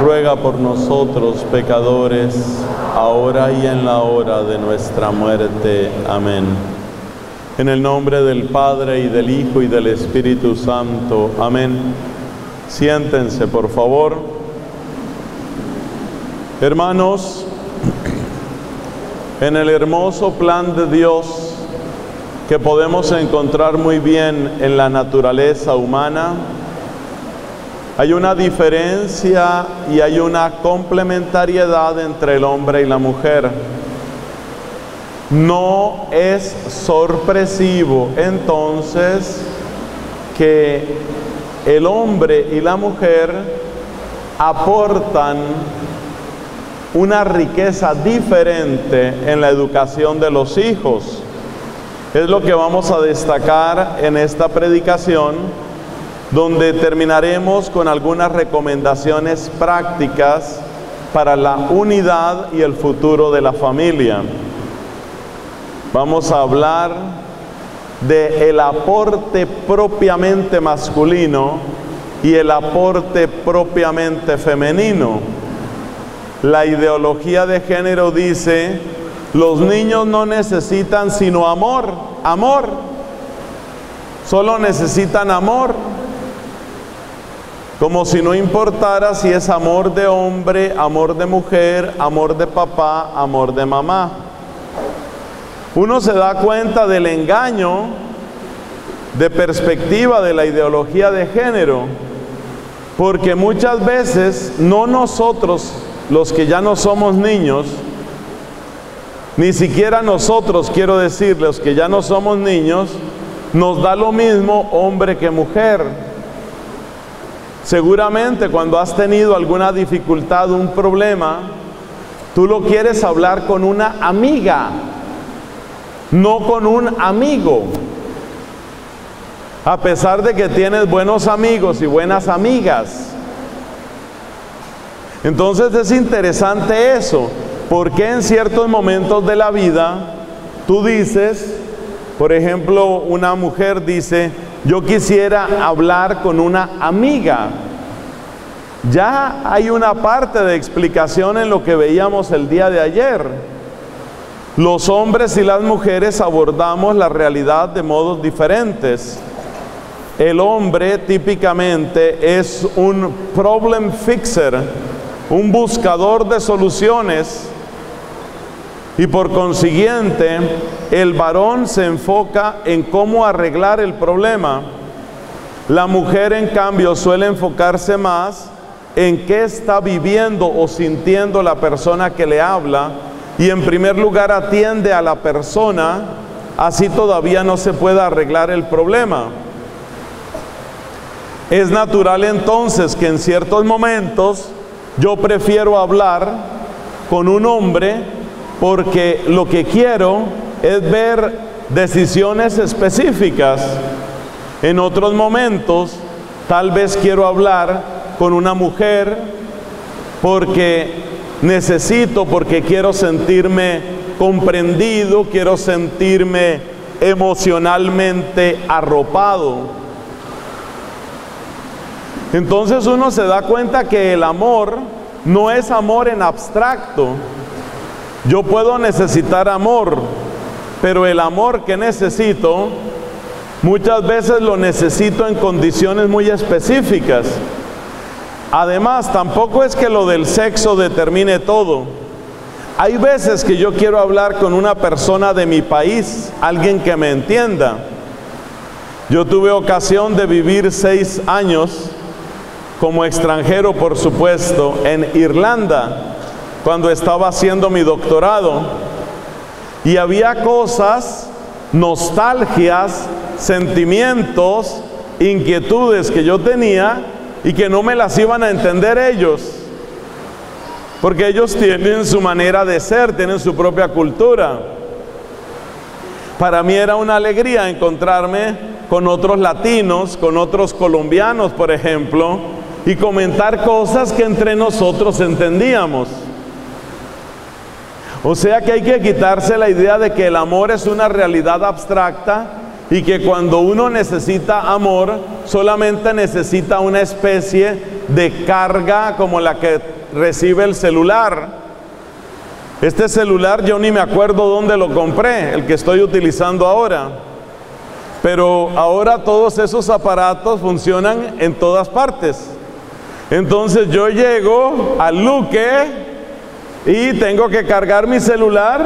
ruega por nosotros pecadores, ahora y en la hora de nuestra muerte. Amén. En el nombre del Padre y del Hijo y del Espíritu Santo. Amén. Siéntense, por favor. Hermanos, en el hermoso plan de Dios que podemos encontrar muy bien en la naturaleza humana, hay una diferencia y hay una complementariedad entre el hombre y la mujer. No es sorpresivo entonces que el hombre y la mujer aportan una riqueza diferente en la educación de los hijos. Es lo que vamos a destacar en esta predicación, donde terminaremos con algunas recomendaciones prácticas para la unidad y el futuro de la familia. Vamos a hablar de el aporte propiamente masculino y el aporte propiamente femenino. La ideología de género dice, los niños no necesitan sino amor, amor. Solo necesitan amor. Como si no importara si es amor de hombre, amor de mujer, amor de papá, amor de mamá uno se da cuenta del engaño de perspectiva de la ideología de género, porque muchas veces no nosotros, los que ya no somos niños, ni siquiera nosotros, quiero decir, los que ya no somos niños, nos da lo mismo hombre que mujer. Seguramente cuando has tenido alguna dificultad, un problema, tú lo quieres hablar con una amiga no con un amigo. A pesar de que tienes buenos amigos y buenas amigas. Entonces es interesante eso, porque en ciertos momentos de la vida tú dices, por ejemplo, una mujer dice, yo quisiera hablar con una amiga. Ya hay una parte de explicación en lo que veíamos el día de ayer. Los hombres y las mujeres abordamos la realidad de modos diferentes. El hombre típicamente es un problem fixer, un buscador de soluciones y por consiguiente el varón se enfoca en cómo arreglar el problema. La mujer en cambio suele enfocarse más en qué está viviendo o sintiendo la persona que le habla y en primer lugar atiende a la persona, así todavía no se puede arreglar el problema. Es natural entonces que en ciertos momentos yo prefiero hablar con un hombre porque lo que quiero es ver decisiones específicas. En otros momentos tal vez quiero hablar con una mujer porque necesito porque quiero sentirme comprendido, quiero sentirme emocionalmente arropado. Entonces uno se da cuenta que el amor no es amor en abstracto. Yo puedo necesitar amor, pero el amor que necesito muchas veces lo necesito en condiciones muy específicas. Además, tampoco es que lo del sexo determine todo. Hay veces que yo quiero hablar con una persona de mi país, alguien que me entienda. Yo tuve ocasión de vivir seis años como extranjero, por supuesto, en Irlanda, cuando estaba haciendo mi doctorado. Y había cosas, nostalgias, sentimientos, inquietudes que yo tenía y que no me las iban a entender ellos. Porque ellos tienen su manera de ser, tienen su propia cultura. Para mí era una alegría encontrarme con otros latinos, con otros colombianos, por ejemplo, y comentar cosas que entre nosotros entendíamos. O sea que hay que quitarse la idea de que el amor es una realidad abstracta y que cuando uno necesita amor solamente necesita una especie de carga como la que recibe el celular. Este celular yo ni me acuerdo dónde lo compré, el que estoy utilizando ahora. Pero ahora todos esos aparatos funcionan en todas partes. Entonces yo llego al Luque y tengo que cargar mi celular,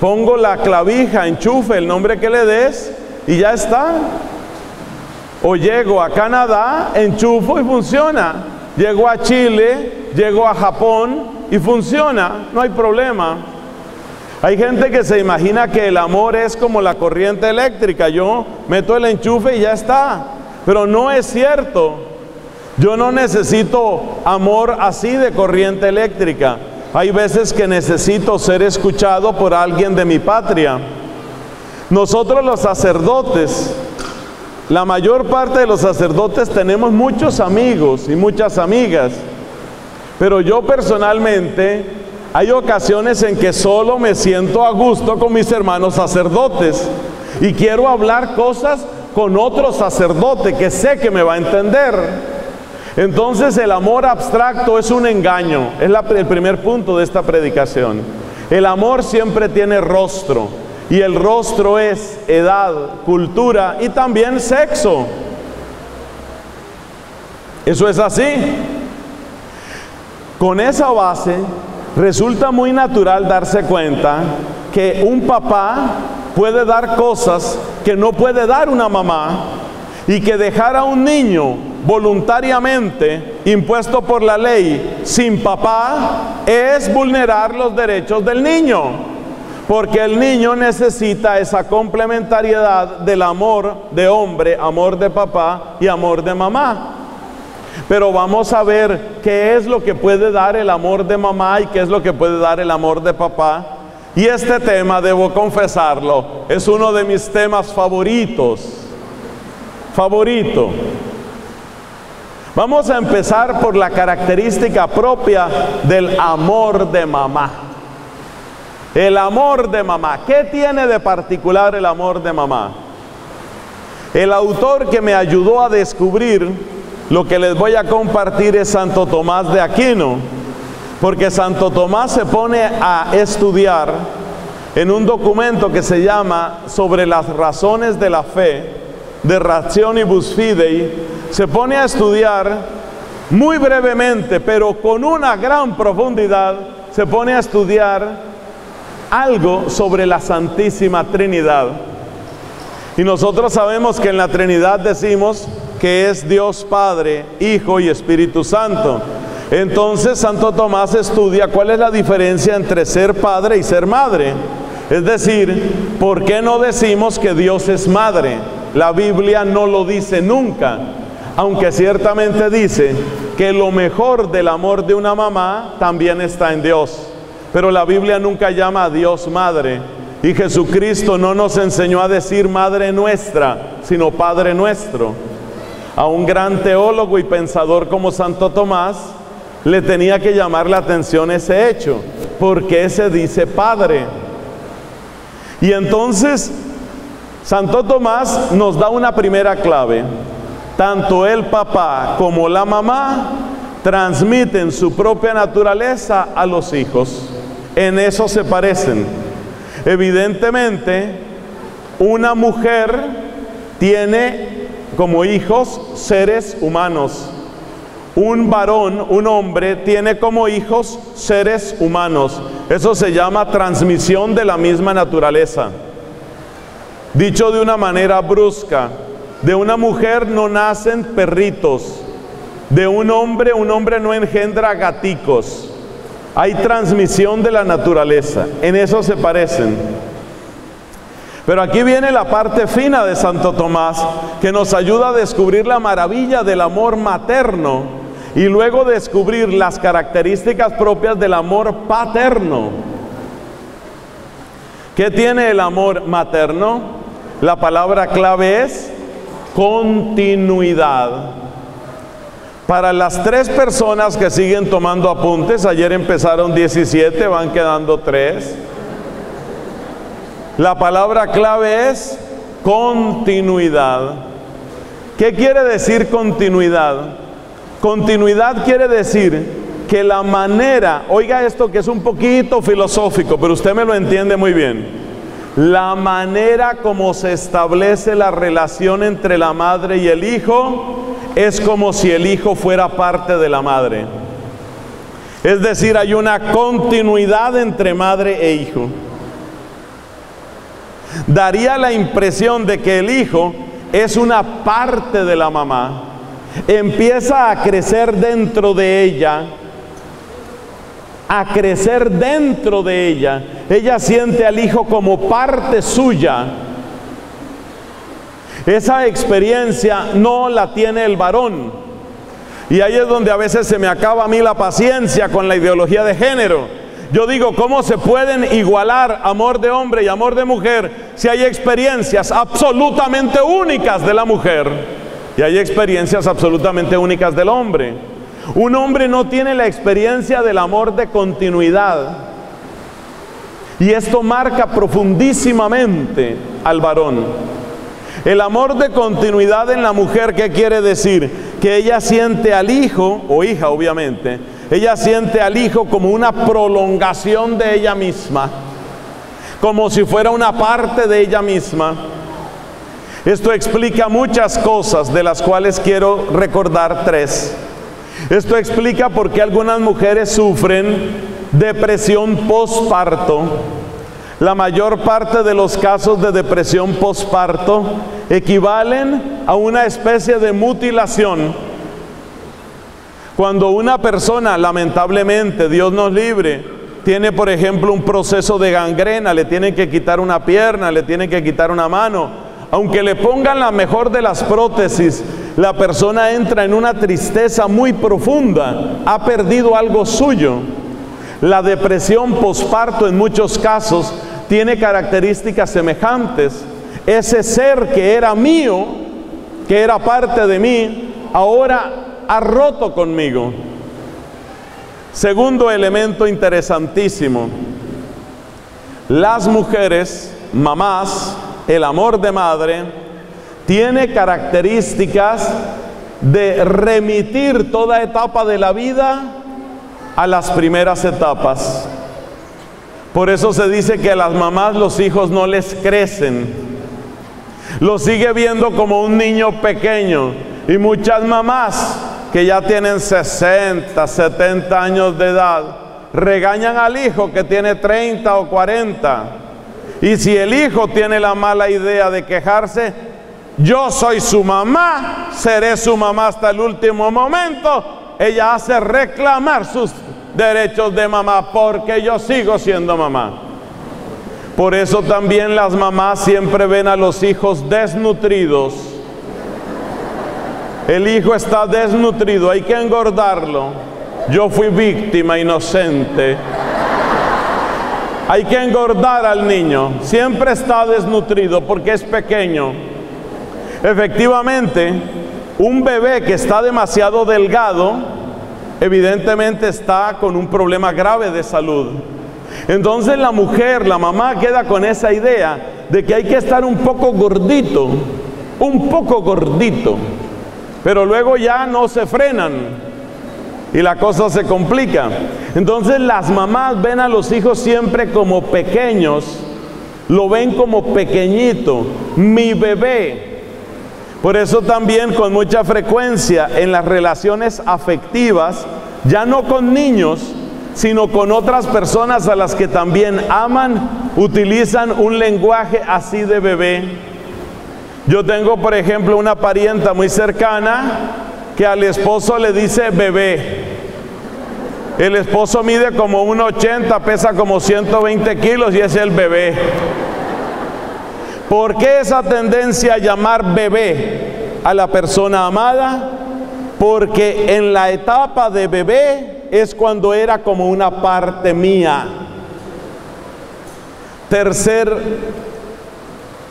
pongo la clavija, enchufe, el nombre que le des y ya está. O llego a Canadá, enchufo y funciona. Llego a Chile, llego a Japón y funciona, no hay problema. Hay gente que se imagina que el amor es como la corriente eléctrica. Yo meto el enchufe y ya está. Pero no es cierto. Yo no necesito amor así de corriente eléctrica. Hay veces que necesito ser escuchado por alguien de mi patria. Nosotros los sacerdotes, la mayor parte de los sacerdotes tenemos muchos amigos y muchas amigas. Pero yo personalmente hay ocasiones en que solo me siento a gusto con mis hermanos sacerdotes y quiero hablar cosas con otro sacerdote que sé que me va a entender. Entonces el amor abstracto es un engaño, es el primer punto de esta predicación. El amor siempre tiene rostro y el rostro es edad, cultura y también sexo. Eso es así. Con esa base resulta muy natural darse cuenta que un papá puede dar cosas que no puede dar una mamá y que dejar a un niño voluntariamente impuesto por la ley sin papá es vulnerar los derechos del niño. Porque el niño necesita esa complementariedad del amor de hombre, amor de papá y amor de mamá. Pero vamos a ver qué es lo que puede dar el amor de mamá y qué es lo que puede dar el amor de papá. Y este tema, debo confesarlo, es uno de mis temas favoritos. Favorito. Vamos a empezar por la característica propia del amor de mamá. El amor de mamá. ¿Qué tiene de particular el amor de mamá? El autor que me ayudó a descubrir lo que les voy a compartir es Santo Tomás de Aquino, porque Santo Tomás se pone a estudiar en un documento que se llama Sobre las razones de la fe, de Rationibus Fidei, se pone a estudiar muy brevemente, pero con una gran profundidad, se pone a estudiar algo sobre la Santísima Trinidad. Y nosotros sabemos que en la Trinidad decimos que es Dios Padre, Hijo y Espíritu Santo. Entonces Santo Tomás estudia cuál es la diferencia entre ser padre y ser madre. Es decir, ¿por qué no decimos que Dios es madre? La Biblia no lo dice nunca aunque ciertamente dice que lo mejor del amor de una mamá también está en Dios. Pero la Biblia nunca llama a Dios madre. Y Jesucristo no nos enseñó a decir madre nuestra, sino Padre nuestro. A un gran teólogo y pensador como Santo Tomás le tenía que llamar la atención ese hecho, porque se dice Padre. Y entonces Santo Tomás nos da una primera clave tanto el papá como la mamá transmiten su propia naturaleza a los hijos. En eso se parecen. Evidentemente, una mujer tiene como hijos seres humanos. Un varón, un hombre, tiene como hijos seres humanos. Eso se llama transmisión de la misma naturaleza. Dicho de una manera brusca, de una mujer no nacen perritos. De un hombre, un hombre no engendra gaticos. Hay transmisión de la naturaleza. En eso se parecen. Pero aquí viene la parte fina de Santo Tomás que nos ayuda a descubrir la maravilla del amor materno y luego descubrir las características propias del amor paterno. ¿Qué tiene el amor materno? La palabra clave es continuidad. Para las tres personas que siguen tomando apuntes, ayer empezaron 17, van quedando tres. La palabra clave es continuidad. ¿Qué quiere decir continuidad? Continuidad quiere decir que la manera, oiga esto que es un poquito filosófico, pero usted me lo entiende muy bien. La manera como se establece la relación entre la madre y el hijo es como si el hijo fuera parte de la madre. Es decir, hay una continuidad entre madre e hijo. Daría la impresión de que el hijo es una parte de la mamá. Empieza a crecer dentro de ella a crecer dentro de ella. Ella siente al hijo como parte suya. Esa experiencia no la tiene el varón. Y ahí es donde a veces se me acaba a mí la paciencia con la ideología de género. Yo digo, ¿cómo se pueden igualar amor de hombre y amor de mujer si hay experiencias absolutamente únicas de la mujer y hay experiencias absolutamente únicas del hombre? Un hombre no tiene la experiencia del amor de continuidad. Y esto marca profundísimamente al varón. El amor de continuidad en la mujer, ¿qué quiere decir? Que ella siente al hijo, o hija obviamente, ella siente al hijo como una prolongación de ella misma, como si fuera una parte de ella misma. Esto explica muchas cosas, de las cuales quiero recordar tres. Esto explica por qué algunas mujeres sufren depresión postparto. La mayor parte de los casos de depresión postparto equivalen a una especie de mutilación. Cuando una persona, lamentablemente, Dios nos libre, tiene por ejemplo un proceso de gangrena, le tienen que quitar una pierna, le tienen que quitar una mano, aunque le pongan la mejor de las prótesis, la persona entra en una tristeza muy profunda, ha perdido algo suyo. La depresión posparto en muchos casos tiene características semejantes. Ese ser que era mío, que era parte de mí, ahora ha roto conmigo. Segundo elemento interesantísimo, las mujeres, mamás, el amor de madre, tiene características de remitir toda etapa de la vida a las primeras etapas. Por eso se dice que a las mamás los hijos no les crecen. Lo sigue viendo como un niño pequeño. Y muchas mamás que ya tienen 60, 70 años de edad, regañan al hijo que tiene 30 o 40. Y si el hijo tiene la mala idea de quejarse, yo soy su mamá, seré su mamá hasta el último momento. Ella hace reclamar sus derechos de mamá porque yo sigo siendo mamá. Por eso también las mamás siempre ven a los hijos desnutridos. El hijo está desnutrido, hay que engordarlo. Yo fui víctima inocente. Hay que engordar al niño. Siempre está desnutrido porque es pequeño. Efectivamente, un bebé que está demasiado delgado, evidentemente está con un problema grave de salud. Entonces la mujer, la mamá queda con esa idea de que hay que estar un poco gordito, un poco gordito, pero luego ya no se frenan y la cosa se complica. Entonces las mamás ven a los hijos siempre como pequeños, lo ven como pequeñito, mi bebé, por eso también con mucha frecuencia en las relaciones afectivas, ya no con niños, sino con otras personas a las que también aman, utilizan un lenguaje así de bebé. Yo tengo, por ejemplo, una parienta muy cercana que al esposo le dice bebé. El esposo mide como 1,80, pesa como 120 kilos y es el bebé. ¿Por qué esa tendencia a llamar bebé a la persona amada? Porque en la etapa de bebé es cuando era como una parte mía. Tercer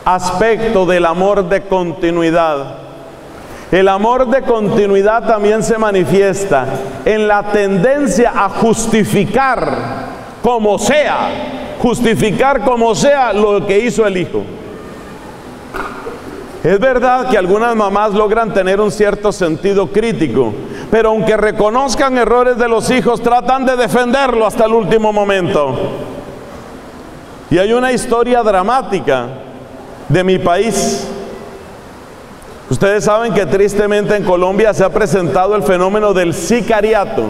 aspecto del amor de continuidad. El amor de continuidad también se manifiesta en la tendencia a justificar como sea, justificar como sea lo que hizo el hijo. Es verdad que algunas mamás logran tener un cierto sentido crítico, pero aunque reconozcan errores de los hijos, tratan de defenderlo hasta el último momento. Y hay una historia dramática de mi país. Ustedes saben que tristemente en Colombia se ha presentado el fenómeno del sicariato,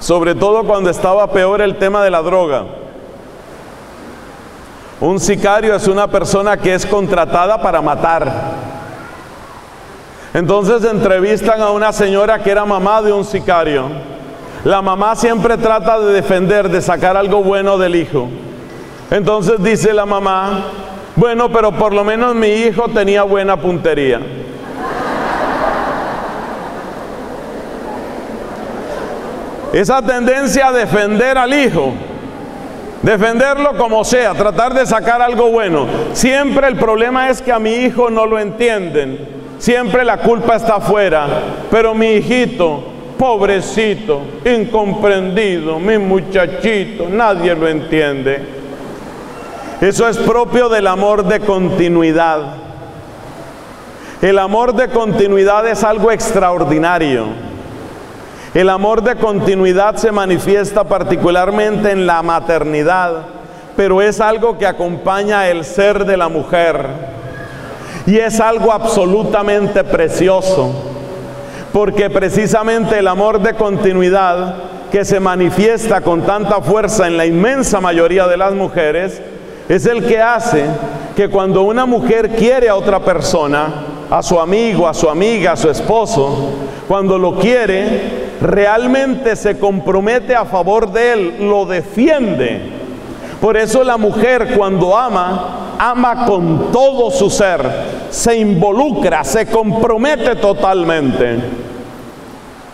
sobre todo cuando estaba peor el tema de la droga. Un sicario es una persona que es contratada para matar. Entonces entrevistan a una señora que era mamá de un sicario. La mamá siempre trata de defender, de sacar algo bueno del hijo. Entonces dice la mamá, bueno, pero por lo menos mi hijo tenía buena puntería. Esa tendencia a defender al hijo Defenderlo como sea, tratar de sacar algo bueno. Siempre el problema es que a mi hijo no lo entienden. Siempre la culpa está afuera. Pero mi hijito, pobrecito, incomprendido, mi muchachito, nadie lo entiende. Eso es propio del amor de continuidad. El amor de continuidad es algo extraordinario. El amor de continuidad se manifiesta particularmente en la maternidad, pero es algo que acompaña el ser de la mujer. Y es algo absolutamente precioso, porque precisamente el amor de continuidad que se manifiesta con tanta fuerza en la inmensa mayoría de las mujeres, es el que hace que cuando una mujer quiere a otra persona, a su amigo, a su amiga, a su esposo, cuando lo quiere, realmente se compromete a favor de él, lo defiende. Por eso la mujer cuando ama, ama con todo su ser, se involucra, se compromete totalmente.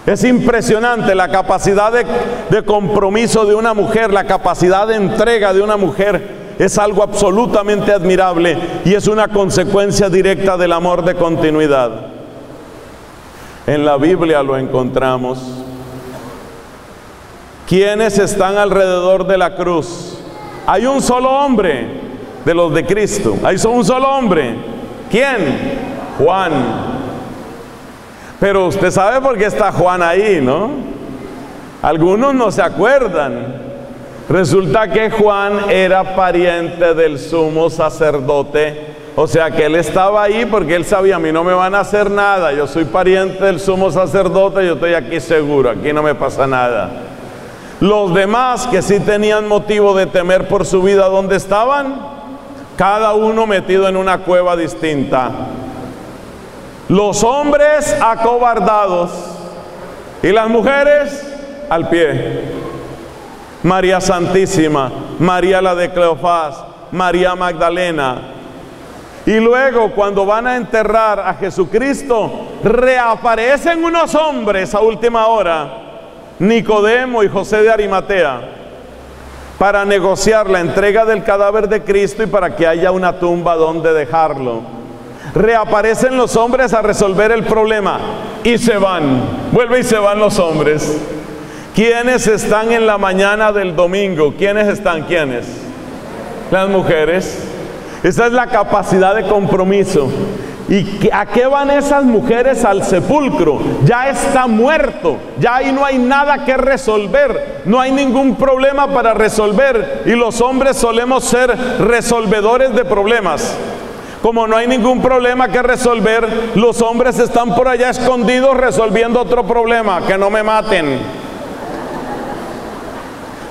Es impresionante la capacidad de, compromiso de una mujer, la capacidad de entrega de una mujer. Es algo absolutamente admirable y es una consecuencia directa del amor de continuidad. En la Biblia lo encontramos. ¿Quiénes están alrededor de la cruz? Hay un solo hombre de los de Cristo. Hay un solo hombre. ¿Quién? Juan. Pero usted sabe por qué está Juan ahí, ¿no? Algunos no se acuerdan. Resulta que Juan era pariente del sumo sacerdote o sea que él estaba ahí porque él sabía, a mí no me van a hacer nada, yo soy pariente del sumo sacerdote, yo estoy aquí seguro, aquí no me pasa nada. Los demás que sí tenían motivo de temer por su vida, ¿dónde estaban? Cada uno metido en una cueva distinta. Los hombres acobardados y las mujeres al pie. María Santísima, María la de Cleofás, María Magdalena, y luego cuando van a enterrar a Jesucristo, reaparecen unos hombres a última hora, Nicodemo y José de Arimatea, para negociar la entrega del cadáver de Cristo y para que haya una tumba donde dejarlo. Reaparecen los hombres a resolver el problema y se van. Vuelve y se van los hombres. ¿Quiénes están en la mañana del domingo? ¿Quiénes están? ¿Quiénes? Las mujeres. Esa es la capacidad de compromiso. ¿Y a qué van esas mujeres al sepulcro? Ya está muerto, ya ahí no hay nada que resolver, no hay ningún problema para resolver. Y los hombres solemos ser resolvedores de problemas. Como no hay ningún problema que resolver, los hombres están por allá escondidos resolviendo otro problema, que no me maten.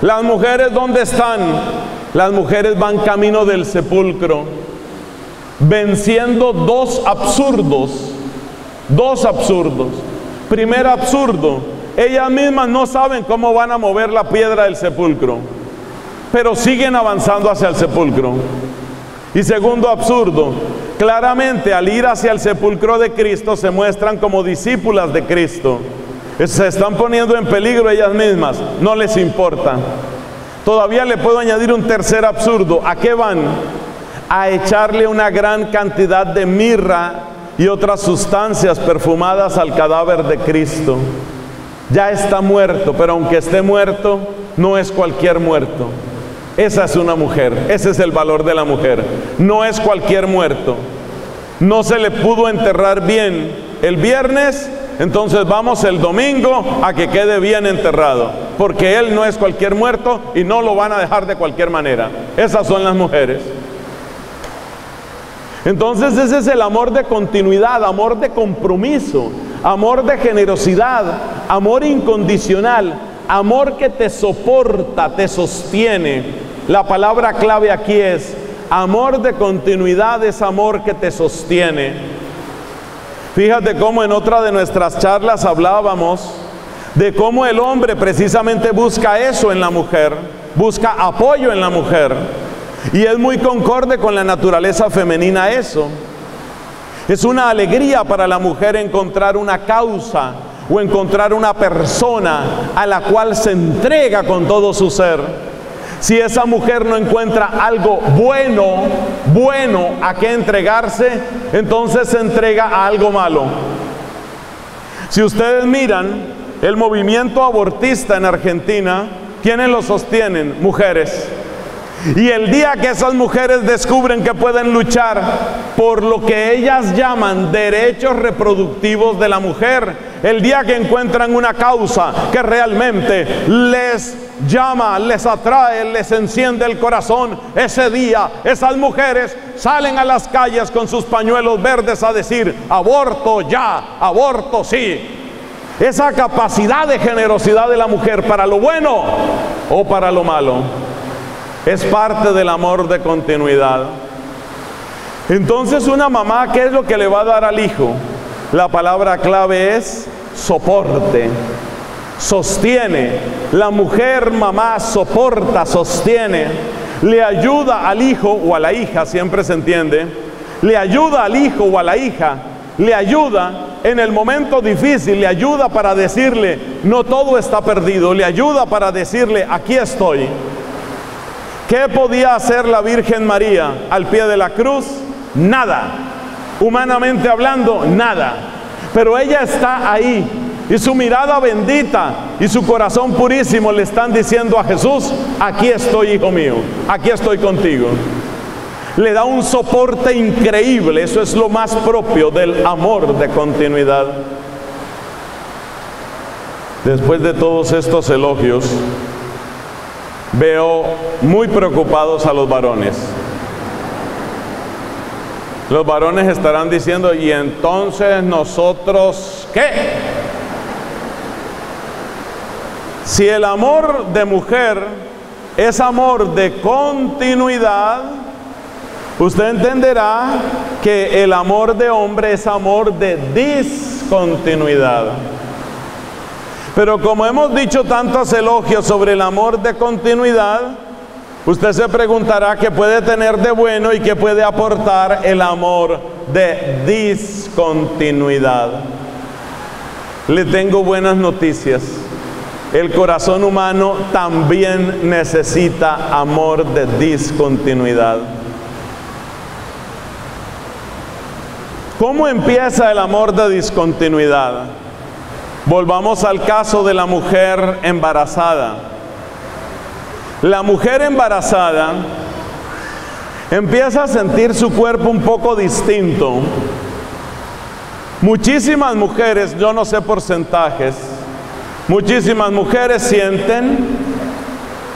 Las mujeres, ¿dónde están? Las mujeres van camino del sepulcro, venciendo dos absurdos, dos absurdos. Primer absurdo, ellas mismas no saben cómo van a mover la piedra del sepulcro, pero siguen avanzando hacia el sepulcro. Y segundo absurdo, claramente al ir hacia el sepulcro de Cristo se muestran como discípulas de Cristo. Se están poniendo en peligro ellas mismas, no les importa. Todavía le puedo añadir un tercer absurdo. ¿A qué van? A echarle una gran cantidad de mirra y otras sustancias perfumadas al cadáver de Cristo. Ya está muerto, pero aunque esté muerto, no es cualquier muerto. Esa es una mujer, ese es el valor de la mujer. No es cualquier muerto. No se le pudo enterrar bien el viernes, entonces vamos el domingo a que quede bien enterrado, porque él no es cualquier muerto y no lo van a dejar de cualquier manera. Esas son las mujeres. Entonces ese es el amor de continuidad, amor de compromiso, amor de generosidad, amor incondicional, amor que te soporta, te sostiene. La palabra clave aquí es, amor de continuidad es amor que te sostiene. Fíjate cómo en otra de nuestras charlas hablábamos de cómo el hombre precisamente busca eso en la mujer, busca apoyo en la mujer. Y es muy concorde con la naturaleza femenina eso. Es una alegría para la mujer encontrar una causa o encontrar una persona a la cual se entrega con todo su ser. Si esa mujer no encuentra algo bueno, bueno a qué entregarse, entonces se entrega a algo malo. Si ustedes miran el movimiento abortista en Argentina, ¿quiénes lo sostienen? Mujeres. Y el día que esas mujeres descubren que pueden luchar por lo que ellas llaman derechos reproductivos de la mujer, el día que encuentran una causa que realmente les llama, les atrae, les enciende el corazón, ese día esas mujeres salen a las calles con sus pañuelos verdes a decir, aborto ya, aborto sí. Esa capacidad de generosidad de la mujer para lo bueno o para lo malo es parte del amor de continuidad. Entonces una mamá, ¿qué es lo que le va a dar al hijo? La palabra clave es soporte, sostiene. La mujer mamá soporta, sostiene, le ayuda al hijo o a la hija, siempre se entiende, le ayuda al hijo o a la hija, le ayuda en el momento difícil, le ayuda para decirle, no todo está perdido, le ayuda para decirle, aquí estoy. ¿Qué podía hacer la Virgen María al pie de la cruz? Nada. Humanamente hablando, nada. Pero ella está ahí y su mirada bendita y su corazón purísimo le están diciendo a Jesús, aquí estoy, hijo mío, aquí estoy contigo. Le da un soporte increíble, eso es lo más propio del amor de continuidad. Después de todos estos elogios, veo muy preocupados a los varones. Los varones estarán diciendo, ¿y entonces nosotros qué? Si el amor de mujer es amor de continuidad, usted entenderá que el amor de hombre es amor de discontinuidad. Pero como hemos dicho tantos elogios sobre el amor de continuidad, usted se preguntará qué puede tener de bueno y qué puede aportar el amor de discontinuidad. Le tengo buenas noticias. El corazón humano también necesita amor de discontinuidad. ¿Cómo empieza el amor de discontinuidad? Volvamos al caso de la mujer embarazada. La mujer embarazada empieza a sentir su cuerpo un poco distinto. Muchísimas mujeres, yo no sé porcentajes, muchísimas mujeres sienten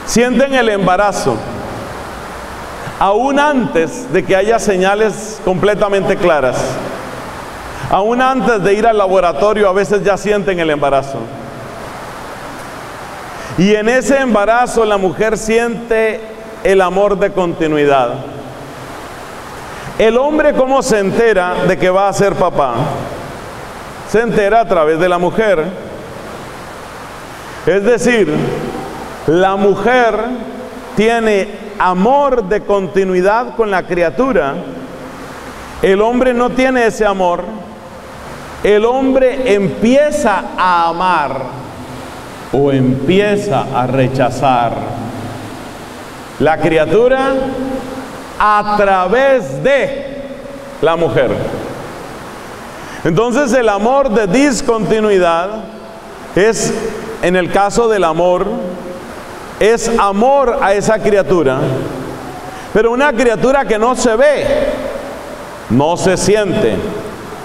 sienten el embarazo aún antes de que haya señales completamente claras. Aún antes de ir al laboratorio a veces ya sienten el embarazo. Y en ese embarazo la mujer siente el amor de continuidad. El hombre cómo se entera de que va a ser papá? Se entera a través de la mujer. Es decir, la mujer tiene amor de continuidad con la criatura. El hombre no tiene ese amor el hombre empieza a amar o empieza a rechazar. La criatura a través de la mujer. Entonces el amor de discontinuidad es, en el caso del amor, es amor a esa criatura, pero una criatura que no se ve, no se siente,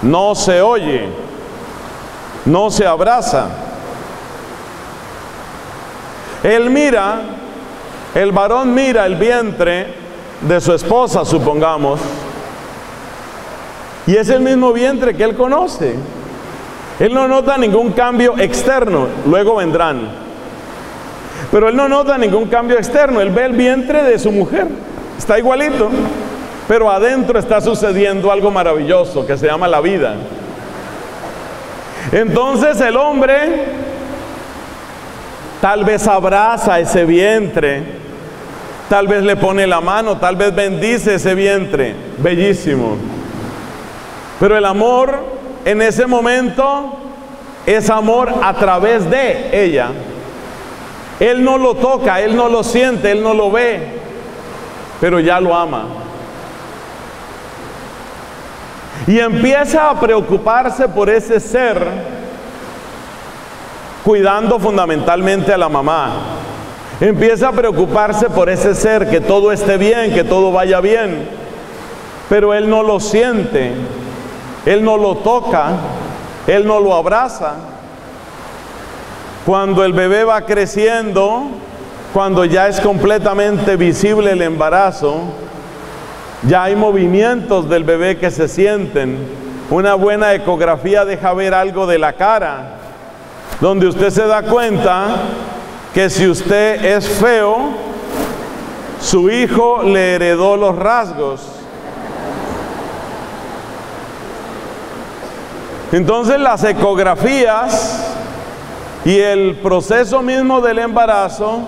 no se oye, no se abraza. Él mira, el varón mira el vientre de su esposa, supongamos, y es el mismo vientre que él conoce. Él no nota ningún cambio externo, luego vendrán. Pero él no nota ningún cambio externo, él ve el vientre de su mujer, está igualito, pero adentro está sucediendo algo maravilloso que se llama la vida. Entonces el hombre tal vez abraza ese vientre, tal vez le pone la mano, tal vez bendice ese vientre, bellísimo. Pero el amor en ese momento es amor a través de ella. Él no lo toca, él no lo siente, él no lo ve, pero ya lo ama. Y empieza a preocuparse por ese ser, cuidando fundamentalmente a la mamá. Empieza a preocuparse por ese ser, que todo esté bien, que todo vaya bien, pero él no lo siente, él no lo toca, Él no lo abraza. Cuando el bebé va creciendo, cuando ya es completamente visible el embarazo, ya hay movimientos del bebé que se sienten. Una buena ecografía deja ver algo de la cara, donde usted se da cuenta que si usted es feo, su hijo le heredó los rasgos. Entonces las ecografías y el proceso mismo del embarazo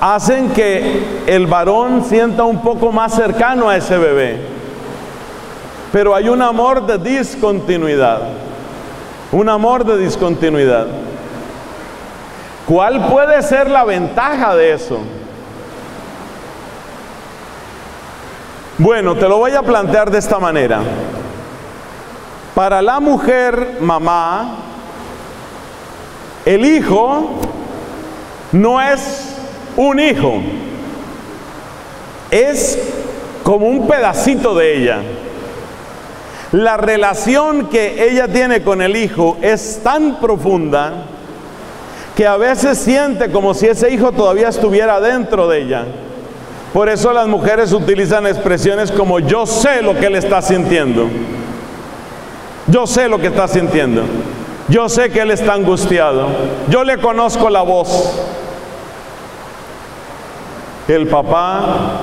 hacen que el varón sienta un poco más cercano a ese bebé. Pero hay un amor de discontinuidad. Un amor de discontinuidad. ¿Cuál puede ser la ventaja de eso? Bueno, te lo voy a plantear de esta manera. Para la mujer mamá, el hijo no es un hijo, es como un pedacito de ella. La relación que ella tiene con el hijo es tan profunda que a veces siente como si ese hijo todavía estuviera dentro de ella. Por eso las mujeres utilizan expresiones como yo sé lo que él está sintiendo. Yo sé lo que está sintiendo. Yo sé que él está angustiado. Yo le conozco la voz. El papá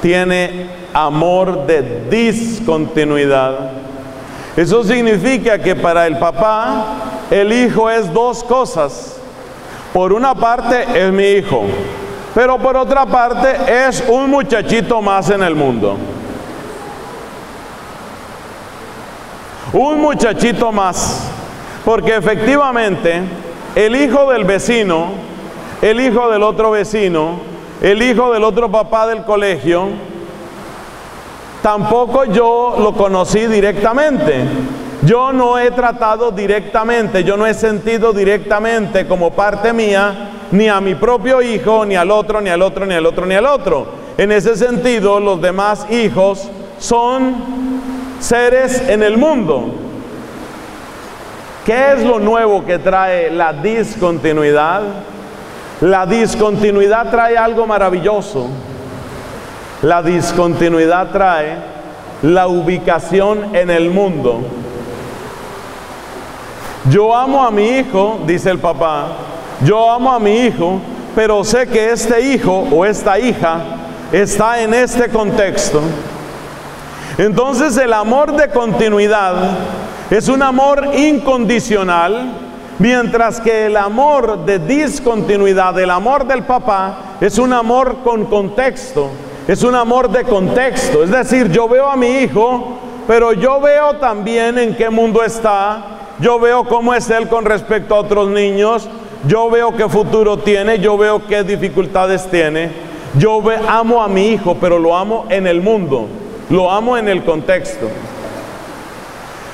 tiene amor de discontinuidad. Eso significa que para el papá el hijo es dos cosas. Por una parte es mi hijo, pero por otra parte es un muchachito más en el mundo. Un muchachito más, porque efectivamente el hijo del vecino, el hijo del otro vecino, el hijo del otro papá del colegio, tampoco yo lo conocí directamente. Yo no he tratado directamente, yo no he sentido directamente como parte mía ni a mi propio hijo, ni al otro, ni al otro, ni al otro, ni al otro. En ese sentido, los demás hijos son seres en el mundo. ¿Qué es lo nuevo que trae la discontinuidad? La discontinuidad trae algo maravilloso. La discontinuidad trae la ubicación en el mundo. Yo amo a mi hijo, dice el papá, yo amo a mi hijo, pero sé que este hijo o esta hija está en este contexto entonces el amor de continuidad es un amor incondicional, mientras que el amor de discontinuidad, el amor del papá, es un amor con contexto, es un amor de contexto. Es decir, yo veo a mi hijo, pero yo veo también en qué mundo está, yo veo cómo es él con respecto a otros niños, yo veo qué futuro tiene, yo veo qué dificultades tiene. Yo amo a mi hijo, pero lo amo en el mundo, lo amo en el contexto.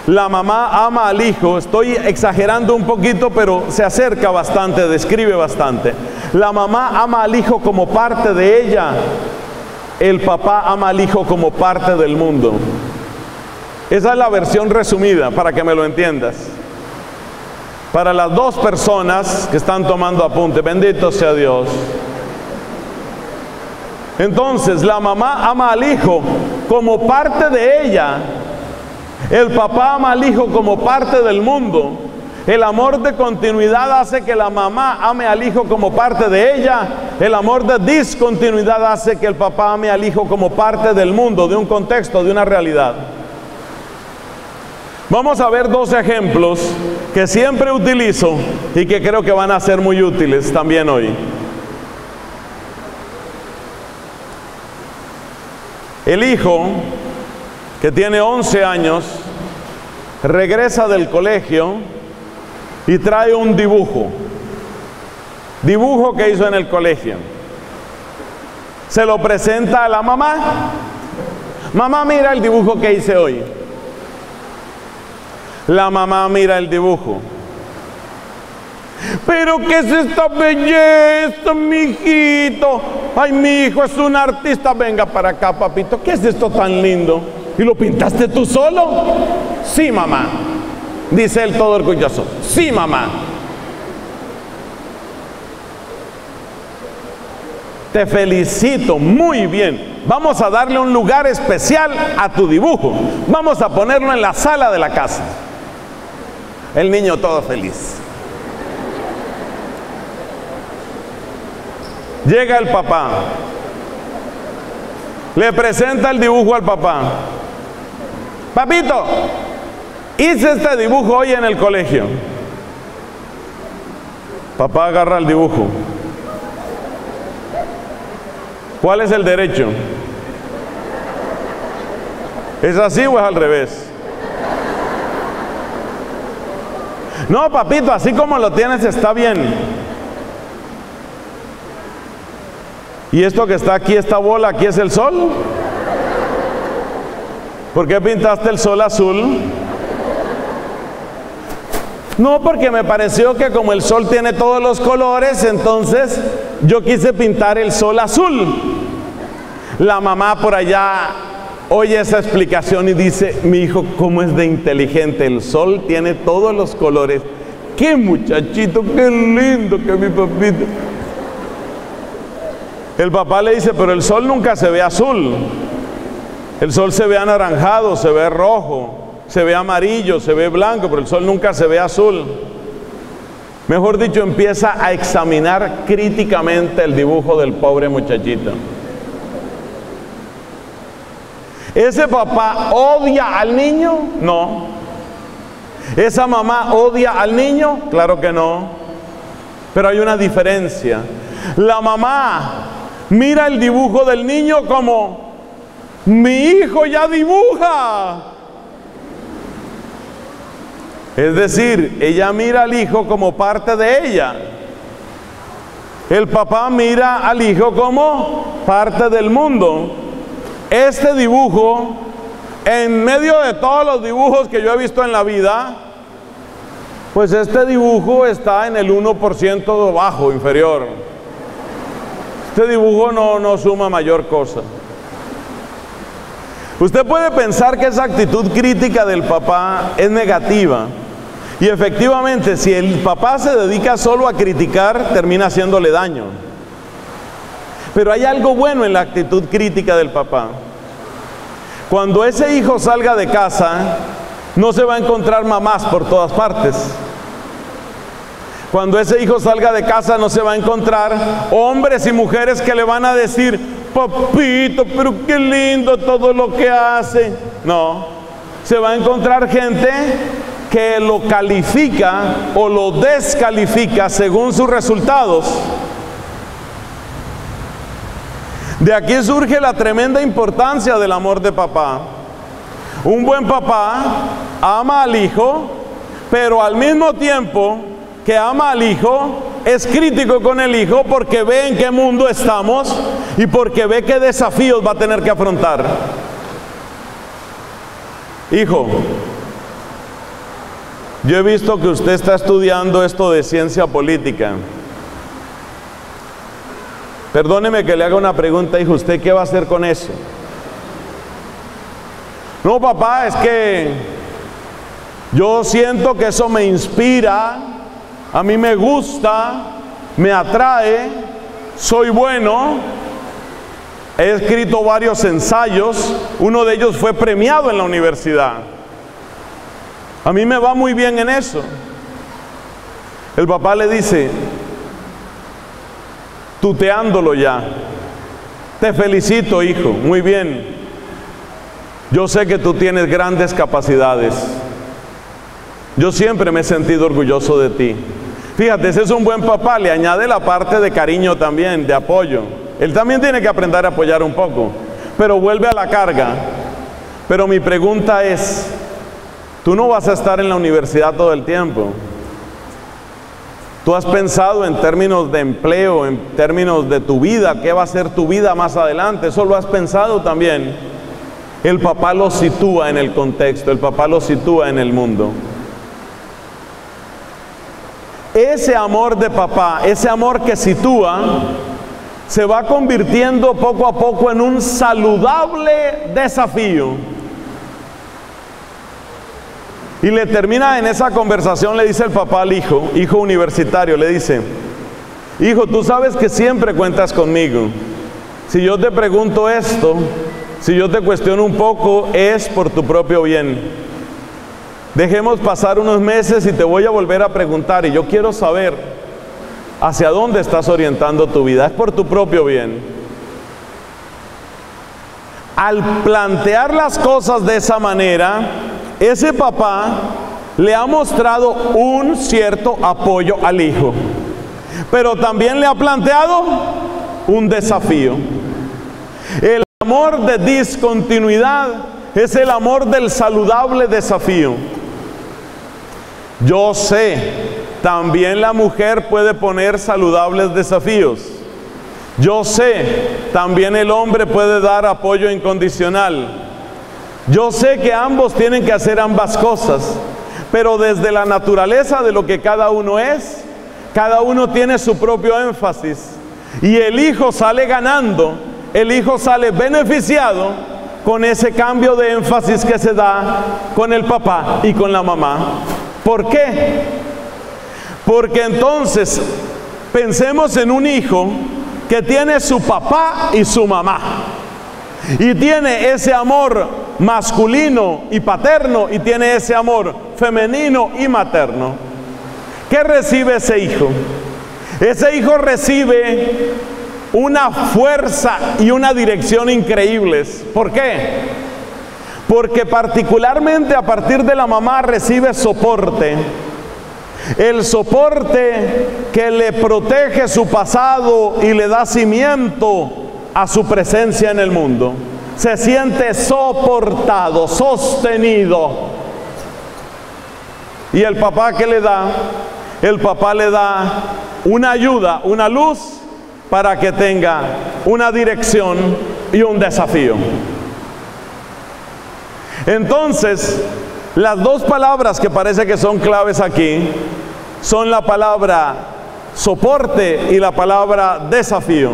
La mamá ama al hijo, estoy exagerando un poquito, pero se acerca bastante, describe bastante. La mamá ama al hijo como parte de ella, el papá ama al hijo como parte del mundo. Esa es la versión resumida para que me lo entiendas. Para las dos personas que están tomando apunte, bendito sea Dios. Entonces la mamá ama al hijo como parte de ella. El papá ama al hijo como parte del mundo. El amor de continuidad hace que la mamá ame al hijo como parte de ella. El amor de discontinuidad hace que el papá ame al hijo como parte del mundo, de un contexto, de una realidad. Vamos a ver dos ejemplos que siempre utilizo y que creo que van a ser muy útiles también hoy. El hijo, que tiene 11 años, regresa del colegio y trae un dibujo. Dibujo que hizo en el colegio. Se lo presenta a la mamá. Mamá, mira el dibujo que hice hoy. La mamá mira el dibujo. Pero ¿qué es esta belleza, mijito? Ay, mi hijo es un artista. Venga para acá, papito. ¿Qué es esto tan lindo? ¿Y lo pintaste tú solo? Sí, mamá. Dice él todo orgulloso. Sí, mamá. Te felicito, muy bien. Vamos a darle un lugar especial a tu dibujo. Vamos a ponerlo en la sala de la casa. El niño todo feliz. Llega el papá. Le presenta el dibujo al papá. Papito, hice este dibujo hoy en el colegio. Papá agarra el dibujo. ¿Cuál es el derecho? ¿Es así o es al revés? No, papito, así como lo tienes está bien. ¿Y esto que está aquí, esta bola, aquí es el sol? ¿Por qué pintaste el sol azul? No, porque me pareció que como el sol tiene todos los colores, entonces yo quise pintar el sol azul. La mamá por allá oye esa explicación y dice, mi hijo, ¿cómo es de inteligente? El sol tiene todos los colores. Qué muchachito, qué lindo que mi papito. El papá le dice, pero el sol nunca se ve azul. El sol se ve anaranjado, se ve rojo, se ve amarillo, se ve blanco, pero el sol nunca se ve azul. Mejor dicho, empieza a examinar críticamente el dibujo del pobre muchachito. ¿Ese papá odia al niño? No. ¿Esa mamá odia al niño? Claro que no. Pero hay una diferencia. La mamá mira el dibujo del niño como, mi hijo ya dibuja. Es decir, ella mira al hijo como parte de ella. El papá mira al hijo como parte del mundo. Este dibujo, en medio de todos los dibujos que yo he visto en la vida, pues este dibujo está en el 1% bajo, inferior. Este dibujo no, no suma mayor cosa. Usted puede pensar que esa actitud crítica del papá es negativa. Y efectivamente, si el papá se dedica solo a criticar, termina haciéndole daño. Pero hay algo bueno en la actitud crítica del papá. Cuando ese hijo salga de casa, no se va a encontrar mamás por todas partes. Cuando ese hijo salga de casa no se va a encontrar hombres y mujeres que le van a decir, papito, pero qué lindo todo lo que hace. No, se va a encontrar gente que lo califica o lo descalifica según sus resultados. De aquí surge la tremenda importancia del amor de papá. Un buen papá ama al hijo, pero al mismo tiempo que ama al hijo, es crítico con el hijo porque ve en qué mundo estamos y porque ve qué desafíos va a tener que afrontar. Hijo, yo he visto que usted está estudiando esto de ciencia política. Perdóneme que le haga una pregunta, hijo, ¿usted qué va a hacer con eso? No, papá, es que yo siento que eso me inspira, a mí me gusta, me atrae, soy bueno. He escrito varios ensayos, uno de ellos fue premiado en la universidad. A mí me va muy bien en eso. El papá le dice, tuteándolo ya, te felicito hijo, muy bien. Yo sé que tú tienes grandes capacidades. Yo siempre me he sentido orgulloso de ti. Fíjate, ese es un buen papá, le añade la parte de cariño también, de apoyo. Él también tiene que aprender a apoyar un poco, pero vuelve a la carga. Pero mi pregunta es, tú no vas a estar en la universidad todo el tiempo. Tú has pensado en términos de empleo, en términos de tu vida, qué va a ser tu vida más adelante. Eso lo has pensado también. El papá lo sitúa en el contexto, el papá lo sitúa en el mundo. Ese amor de papá, ese amor que sitúa, se va convirtiendo poco a poco en un saludable desafío. Y le termina en esa conversación, le dice el papá al hijo, hijo universitario, le dice, hijo, tú sabes que siempre cuentas conmigo. Si yo te pregunto esto, si yo te cuestiono un poco, es por tu propio bien. Dejemos pasar unos meses y te voy a volver a preguntar y yo quiero saber hacia dónde estás orientando tu vida. Es por tu propio bien. Al plantear las cosas de esa manera, ese papá le ha mostrado un cierto apoyo al hijo, pero también le ha planteado un desafío. El amor de discontinuidad es el amor del saludable desafío. Yo sé, también la mujer puede poner saludables desafíos. Yo sé, también el hombre puede dar apoyo incondicional. Yo sé que ambos tienen que hacer ambas cosas, pero desde la naturaleza de lo que cada uno es, cada uno tiene su propio énfasis. Y el hijo sale ganando, el hijo sale beneficiado con ese cambio de énfasis que se da con el papá y con la mamá. ¿Por qué? Porque entonces pensemos en un hijo que tiene su papá y su mamá. Y tiene ese amor masculino y paterno y tiene ese amor femenino y materno. ¿Qué recibe ese hijo? Ese hijo recibe una fuerza y una dirección increíbles. ¿Por qué? Porque particularmente a partir de la mamá recibe soporte. El soporte que le protege su pasado y le da cimiento a su presencia en el mundo. Se siente soportado, sostenido. ¿Y el papá que le da? El papá le da una ayuda, una luz para que tenga una dirección y un desafío. Entonces, las dos palabras que parece que son claves aquí son la palabra soporte y la palabra desafío.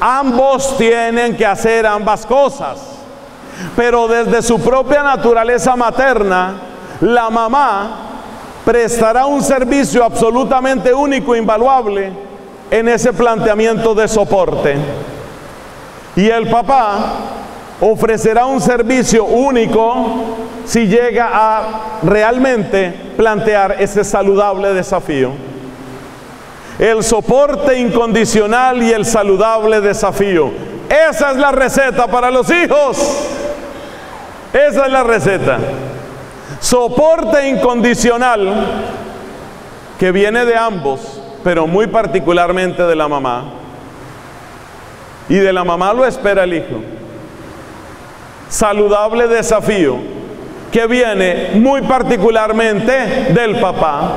Ambos tienen que hacer ambas cosas, pero desde su propia naturaleza materna, la mamá prestará un servicio absolutamente único, e invaluable, en ese planteamiento de soporte. Y el papá ofrecerá un servicio único si llega a realmente plantear ese saludable desafío. El soporte incondicional y el saludable desafío. Esa es la receta para los hijos. Esa es la receta. Soporte incondicional que viene de ambos, pero muy particularmente de la mamá. Y de la mamá lo espera el hijo saludable desafío que viene muy particularmente del papá.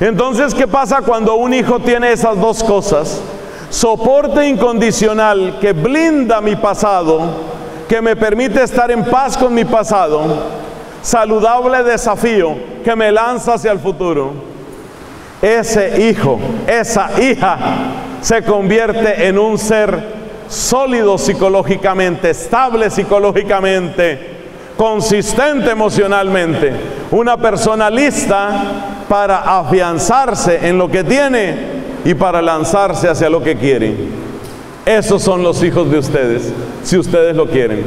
Entonces, ¿qué pasa cuando un hijo tiene esas dos cosas? soporte incondicional que blinda mi pasado, que me permite estar en paz con mi pasado, saludable desafío que me lanza hacia el futuro. Ese hijo, esa hija se convierte en un ser sólido psicológicamente, estable psicológicamente, consistente emocionalmente, una persona lista para afianzarse en lo que tiene y para lanzarse hacia lo que quiere. Esos son los hijos de ustedes, si ustedes lo quieren.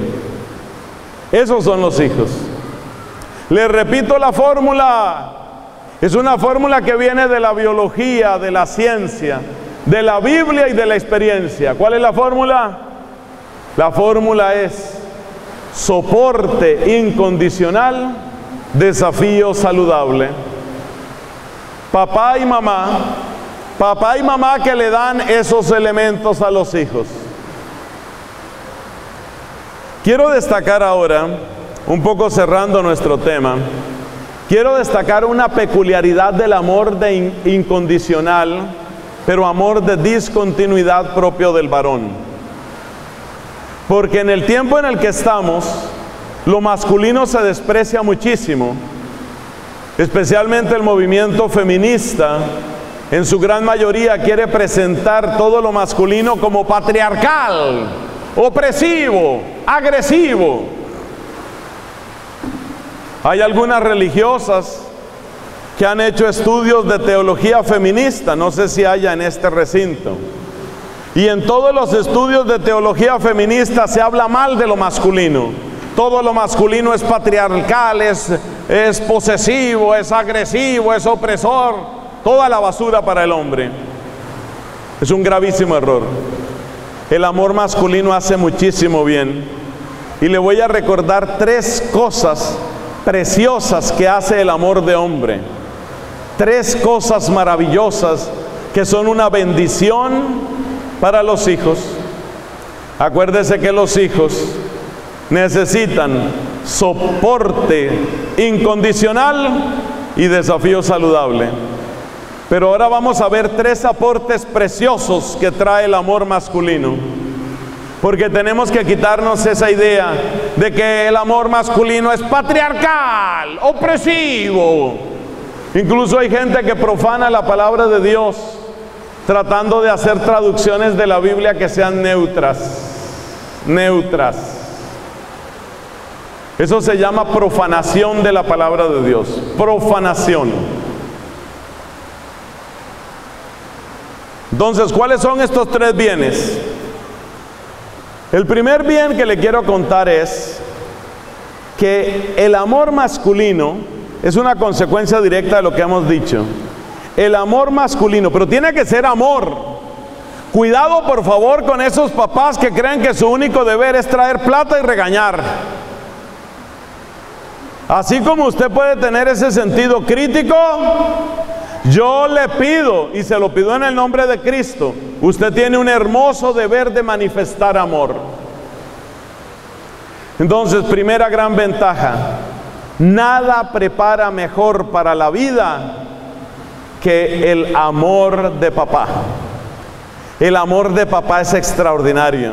Esos son los hijos. Les repito la fórmula. Es una fórmula que viene de la biología, de la ciencia, de la Biblia y de la experiencia. ¿Cuál es la fórmula? La fórmula es soporte incondicional, desafío saludable. Papá y mamá, papá y mamá que le dan esos elementos a los hijos. Quiero destacar ahora, un poco cerrando nuestro tema, quiero destacar una peculiaridad del amor de incondicional, pero amor de discontinuidad propio del varón. Porque en el tiempo en el que estamos, lo masculino se desprecia muchísimo, especialmente el movimiento feminista, en su gran mayoría quiere presentar todo lo masculino como patriarcal, opresivo, agresivo. Hay algunas religiosas que han hecho estudios de teología feminista, no sé si haya en este recinto. Y en todos los estudios de teología feminista se habla mal de lo masculino. Todo lo masculino es patriarcal, es, es posesivo, es agresivo, es opresor. Toda la basura para el hombre. Es un gravísimo error. El amor masculino hace muchísimo bien. Y le voy a recordar tres cosas preciosas que hace el amor de hombre. Tres cosas maravillosas que son una bendición para los hijos. Acuérdese que los hijos necesitan soporte incondicional y desafío saludable. Pero ahora vamos a ver tres aportes preciosos que trae el amor masculino. Porque tenemos que quitarnos esa idea de que el amor masculino es patriarcal, opresivo. Incluso hay gente que profana la palabra de Dios tratando de hacer traducciones de la Biblia que sean neutras, neutras. Eso se llama profanación de la palabra de Dios, profanación. Entonces, ¿cuáles son estos tres bienes? El primer bien que le quiero contar es que el amor masculino es una consecuencia directa de lo que hemos dicho el amor masculino, pero tiene que ser amor. Cuidado por favor con esos papás que creen que su único deber es traer plata y regañar. Así como usted puede tener ese sentido crítico, yo le pido, y se lo pido en el nombre de Cristo, usted tiene un hermoso deber de manifestar amor. Entonces, primera gran ventaja, nada prepara mejor para la vida que el amor de papá. El amor de papá es extraordinario.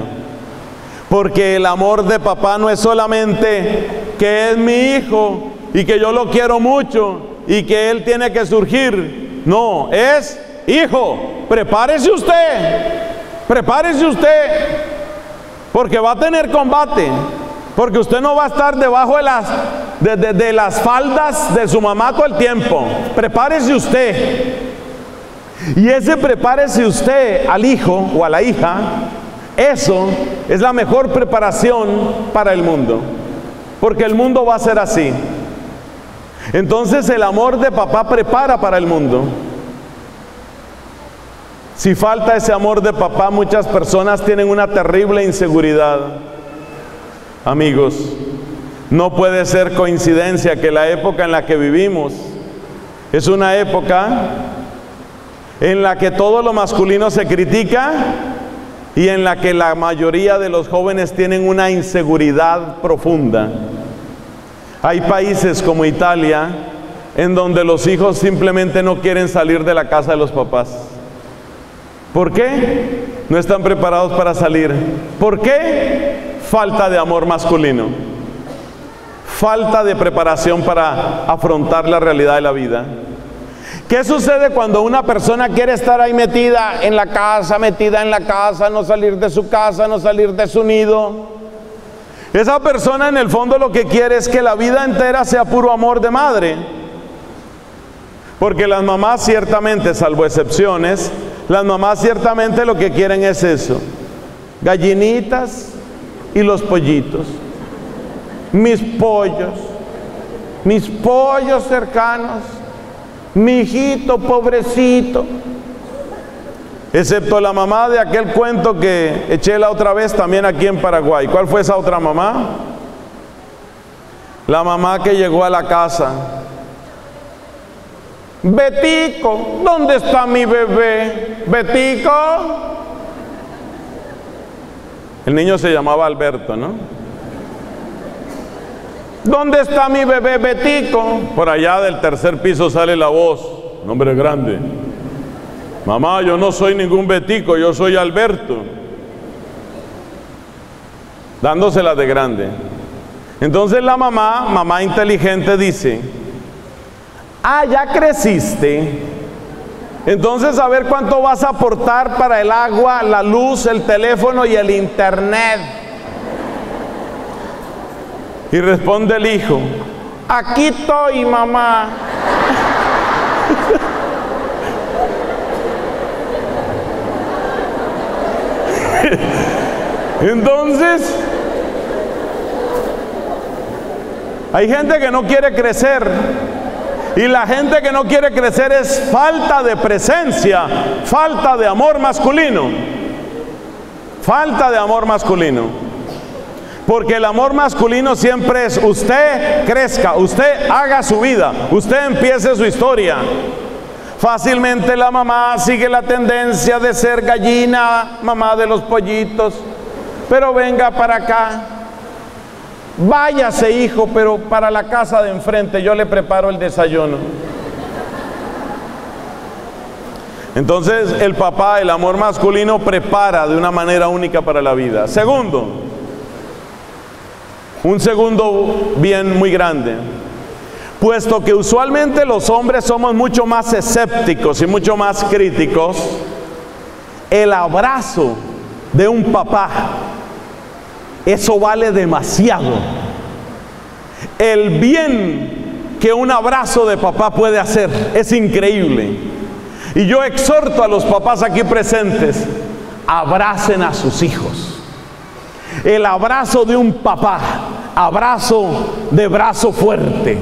Porque el amor de papá no es solamente que es mi hijo y que yo lo quiero mucho y que él tiene que surgir. No, es hijo, prepárese usted. Prepárese usted. Porque va a tener combate. Porque usted no va a estar debajo de las, de, las faldas de su mamá todo el tiempo. Prepárese usted. Y ese prepárese usted al hijo o a la hija. Eso es la mejor preparación para el mundo. Porque el mundo va a ser así. Entonces el amor de papá prepara para el mundo. Si falta ese amor de papá, muchas personas tienen una terrible inseguridad. Amigos, no puede ser coincidencia que la época en la que vivimos es una época en la que todo lo masculino se critica y en la que la mayoría de los jóvenes tienen una inseguridad profunda. Hay países como Italia en donde los hijos simplemente no quieren salir de la casa de los papás. ¿Por qué? No están preparados para salir. ¿Por qué? Falta de amor masculino. Falta de preparación para afrontar la realidad de la vida. ¿Qué sucede cuando una persona quiere estar ahí metida en la casa, metida en la casa, no salir de su casa, no salir de su nido? Esa persona en el fondo lo que quiere es que la vida entera sea puro amor de madre. Porque las mamás ciertamente, salvo excepciones, las mamás ciertamente lo que quieren es eso. Gallinitas y los pollitos. Mis pollos. Mis pollos cercanos. Mi hijito pobrecito. Excepto la mamá de aquel cuento que eché la otra vez también aquí en Paraguay. ¿Cuál fue esa otra mamá? La mamá que llegó a la casa Betico, ¿dónde está mi bebé? Betico. El niño se llamaba Alberto, ¿no? ¿Dónde está mi bebé Betico? Por allá del tercer piso sale la voz, nombre grande. Mamá, yo no soy ningún Betico, yo soy Alberto. Dándosela de grande. Entonces la mamá, mamá inteligente, dice, Ah, ya creciste. Entonces a ver cuánto vas a aportar para el agua, la luz, el teléfono y el internet. Y responde el hijo, aquí estoy mamá. Entonces, hay gente que no quiere crecer y la gente que no quiere crecer es falta de presencia, falta de amor masculino. Falta de amor masculino. Porque el amor masculino siempre es usted crezca, usted haga su vida, usted empiece su historia. Fácilmente la mamá sigue la tendencia de ser gallina, mamá de los pollitos, pero venga para acá, Váyase, hijo, pero para la casa de enfrente yo le preparo el desayuno. Entonces el papá, el amor masculino, prepara de una manera única para la vida. Segundo, un segundo bien muy grande. Puesto que usualmente los hombres somos mucho más escépticos y mucho más críticos, el abrazo de un papá eso vale demasiado. El bien que un abrazo de papá puede hacer es increíble. Y yo exhorto a los papás aquí presentes, abracen a sus hijos. El abrazo de un papá, abrazo de brazo fuerte,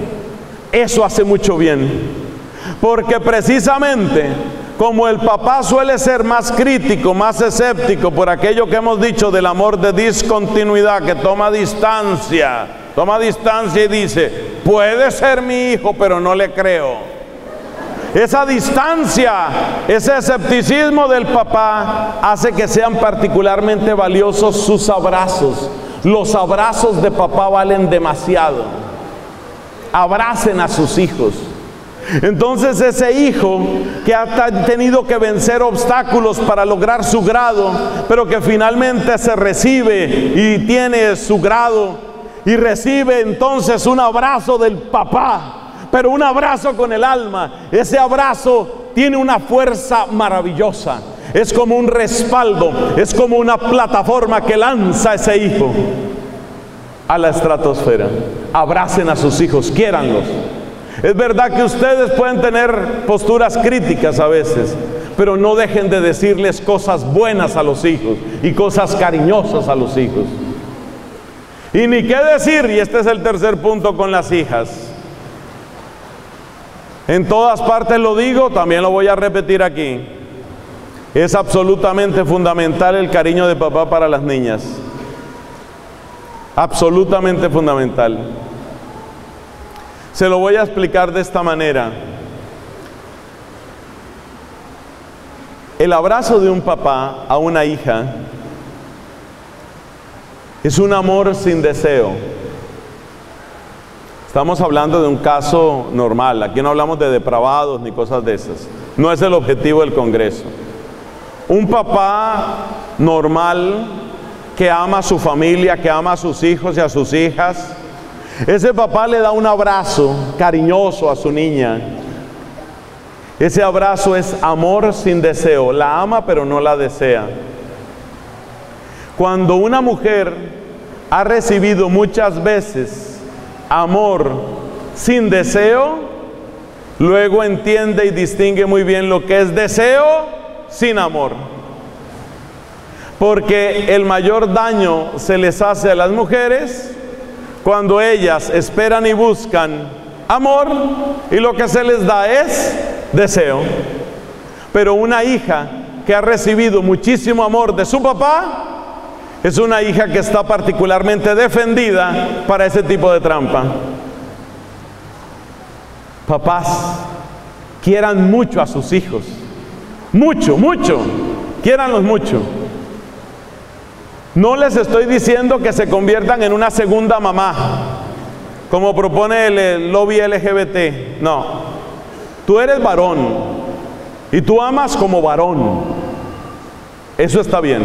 eso hace mucho bien. Porque precisamente como el papá suele ser más crítico, más escéptico por aquello que hemos dicho del amor de discontinuidad, que toma distancia, toma distancia y dice, puede ser mi hijo, pero no le creo. Esa distancia, ese escepticismo del papá hace que sean particularmente valiosos sus abrazos. Los abrazos de papá valen demasiado. Abracen a sus hijos. Entonces ese hijo que ha tenido que vencer obstáculos para lograr su grado, pero que finalmente se recibe y tiene su grado y recibe entonces un abrazo del papá, pero un abrazo con el alma. Ese abrazo tiene una fuerza maravillosa. Es como un respaldo, es como una plataforma que lanza ese hijo a la estratosfera. Abracen a sus hijos, quiéranlos. Es verdad que ustedes pueden tener posturas críticas a veces, pero no dejen de decirles cosas buenas a los hijos y cosas cariñosas a los hijos. Y ni qué decir, y este es el tercer punto con las hijas. En todas partes lo digo, también lo voy a repetir aquí. Es absolutamente fundamental el cariño de papá para las niñas. Absolutamente fundamental. Se lo voy a explicar de esta manera. El abrazo de un papá a una hija es un amor sin deseo. Estamos hablando de un caso normal, aquí no hablamos de depravados ni cosas de esas. No es el objetivo del Congreso. un papá normal que ama a su familia, que ama a sus hijos y a sus hijas, ese papá le da un abrazo cariñoso a su niña. Ese abrazo es amor sin deseo. La ama pero no la desea. Cuando una mujer ha recibido muchas veces amor sin deseo, luego entiende y distingue muy bien lo que es deseo sin amor. Porque el mayor daño se les hace a las mujeres cuando ellas esperan y buscan amor y lo que se les da es deseo. Pero una hija que ha recibido muchísimo amor de su papá es una hija que está particularmente defendida para ese tipo de trampa. Papás, quieran mucho a sus hijos. Mucho, mucho. Quieranlos mucho. No les estoy diciendo que se conviertan en una segunda mamá, como propone el, lobby LGBT. No. Tú eres varón y tú amas como varón. Eso está bien.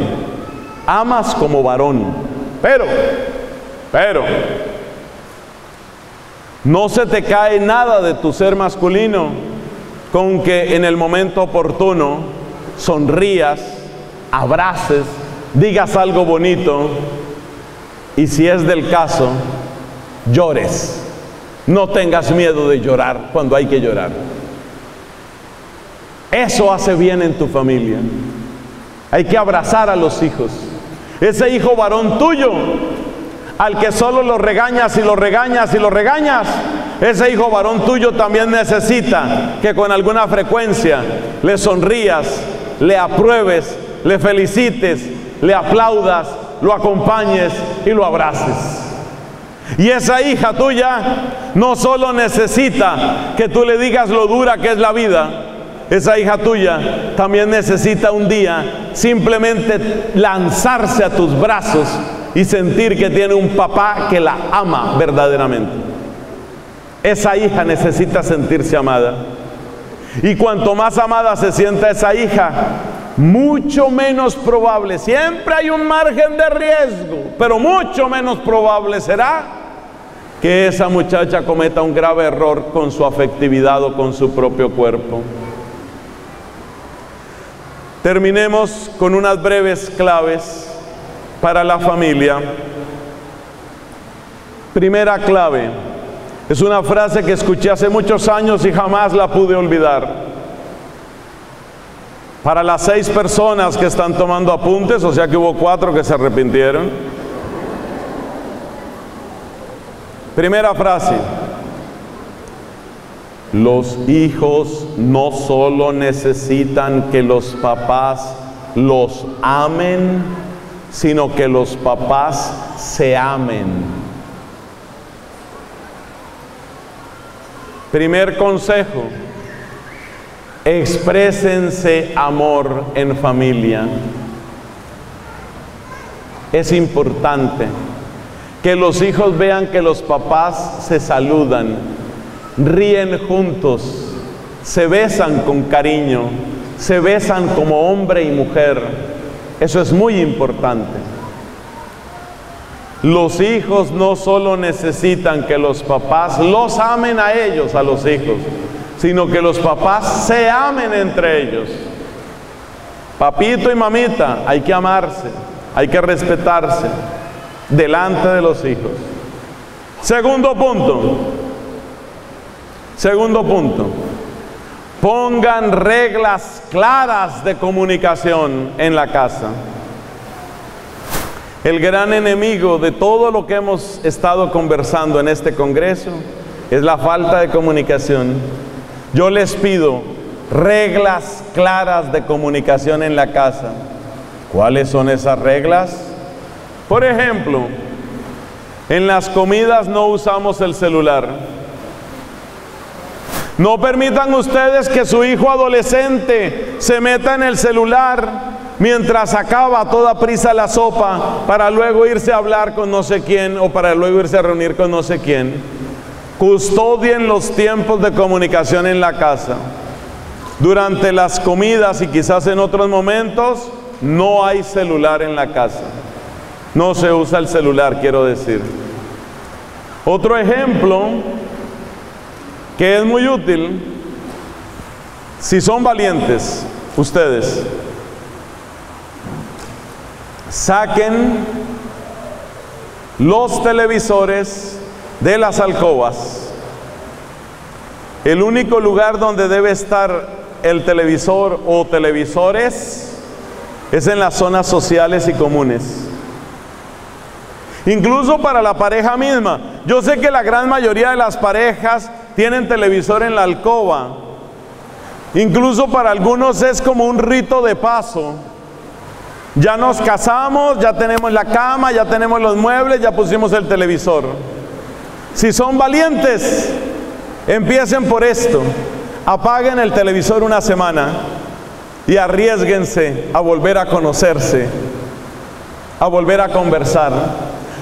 Amas como varón. Pero, pero, no se te cae nada de tu ser masculino con que en el momento oportuno sonrías, abraces, digas algo bonito y si es del caso, llores. No tengas miedo de llorar cuando hay que llorar. Eso hace bien en tu familia. Hay que abrazar a los hijos. Ese hijo varón tuyo, al que solo lo regañas y lo regañas y lo regañas, ese hijo varón tuyo también necesita que con alguna frecuencia le sonrías, le apruebes, le felicites, le aplaudas, lo acompañes y lo abraces. Y esa hija tuya no solo necesita que tú le digas lo dura que es la vida, esa hija tuya también necesita un día simplemente lanzarse a tus brazos y sentir que tiene un papá que la ama verdaderamente. Esa hija necesita sentirse amada. Y cuanto más amada se sienta esa hija, mucho menos probable, siempre hay un margen de riesgo, pero mucho menos probable será que esa muchacha cometa un grave error con su afectividad o con su propio cuerpo. Terminemos con unas breves claves para la familia. Primera clave, es una frase que escuché hace muchos años y jamás la pude olvidar. Para las seis personas que están tomando apuntes, o sea que hubo cuatro que se arrepintieron. Primera frase. Los hijos no solo necesitan que los papás los amen, sino que los papás se amen. Primer consejo Exprésense amor en familia. Es importante que los hijos vean que los papás se saludan, ríen juntos, se besan con cariño, se besan como hombre y mujer. Eso es muy importante. Los hijos no solo necesitan que los papás los amen a ellos, a los hijos, sino que los papás se amen entre ellos. Papito y mamita, hay que amarse, hay que respetarse delante de los hijos. Segundo punto, segundo punto, pongan reglas claras de comunicación en la casa. El gran enemigo de todo lo que hemos estado conversando en este Congreso es la falta de comunicación. Yo les pido reglas claras de comunicación en la casa. ¿Cuáles son esas reglas? Por ejemplo, en las comidas no usamos el celular. No permitan ustedes que su hijo adolescente se meta en el celular mientras acaba toda prisa la sopa para luego irse a hablar con no sé quién o para luego irse a reunir con no sé quién. Custodien los tiempos de comunicación en la casa. Durante las comidas y quizás en otros momentos, no hay celular en la casa. No se usa el celular, quiero decir. Otro ejemplo que es muy útil, si son valientes ustedes, saquen los televisores de las alcobas. El único lugar donde debe estar el televisor o televisores es en las zonas sociales y comunes. Incluso para la pareja misma. Yo sé que la gran mayoría de las parejas tienen televisor en la alcoba. Incluso para algunos es como un rito de paso. Ya nos casamos, ya tenemos la cama, ya tenemos los muebles, ya pusimos el televisor. Si son valientes, empiecen por esto. Apaguen el televisor una semana y arriesguense a volver a conocerse, a volver a conversar.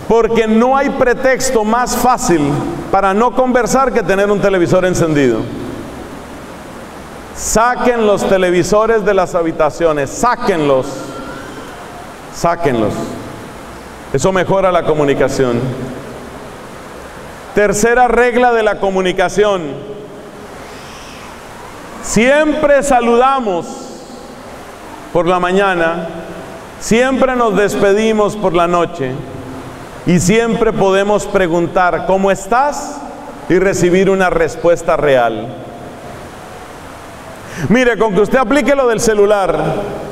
Porque no hay pretexto más fácil para no conversar que tener un televisor encendido. Saquen los televisores de las habitaciones, sáquenlos sáquenlos. Eso mejora la comunicación. Tercera regla de la comunicación. Siempre saludamos por la mañana, siempre nos despedimos por la noche y siempre podemos preguntar, ¿cómo estás? y recibir una respuesta real. Mire, con que usted aplique lo del celular,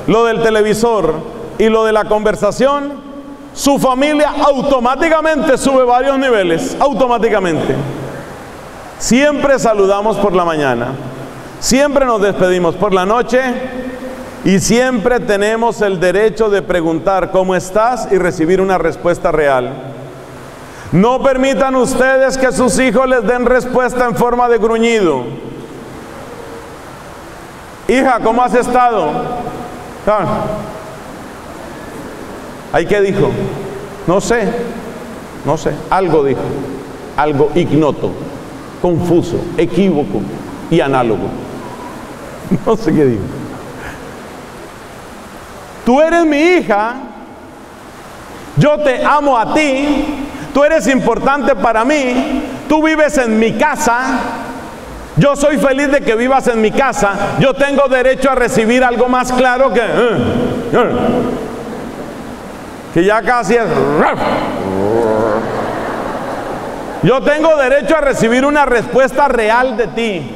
lo del televisor, y lo de la conversación, su familia automáticamente sube varios niveles, automáticamente. Siempre saludamos por la mañana, siempre nos despedimos por la noche y siempre tenemos el derecho de preguntar cómo estás y recibir una respuesta real. No permitan ustedes que sus hijos les den respuesta en forma de gruñido. Hija, ¿cómo has estado? Ah, ¿Ahí qué dijo? No sé, no sé, algo dijo, algo ignoto, confuso, equívoco y análogo. No sé qué dijo. Tú eres mi hija, yo te amo a ti, tú eres importante para mí, tú vives en mi casa, yo soy feliz de que vivas en mi casa, yo tengo derecho a recibir algo más claro que... Que ya casi es... Yo tengo derecho a recibir una respuesta real de ti.